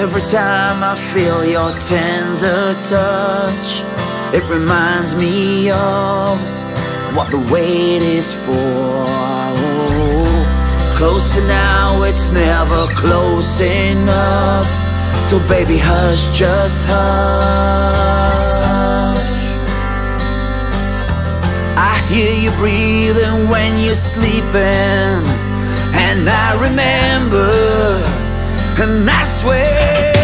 Every time I feel your tender touch It reminds me of what the wait is for. Oh, Closer now, it's never close enough. So baby, hush, just hush. I hear you breathing when you're sleeping And I remember and I swear